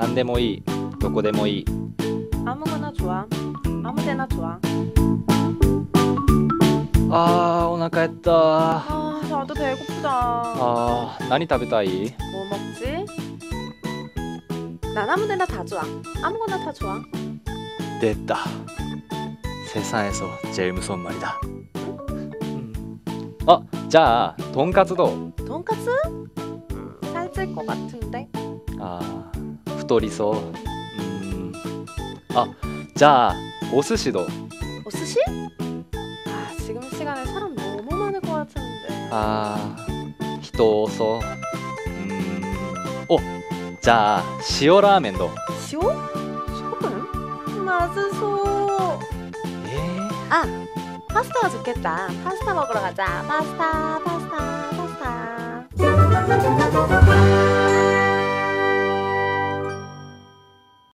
何でもいいどこでもいい 아무거나 좋아. 아무데나 좋아. 아お腹減った 아, 나도 배고프다. あー何食べたい 뭐 먹지? 난 아무데나 다 좋아. 아무거나 다 좋아. 出た세상에서 제일 무서운 말이다 음. 어, 자, 돈까스 도 돈까스? 음, 살찔 것 같은데. 아, 太りそう 음. 아, 자, 오스시도 어, 스시? 아, 지금 시간에 사람 너무 많을 것 같은데. 아, 人遅 음. 오, 자,塩ラーメン도 시오? 소금? 맛있어. 에? 아, 파스타가 좋겠다. 파스타 먹으러 가자. 파스타, 파스타, 파스타.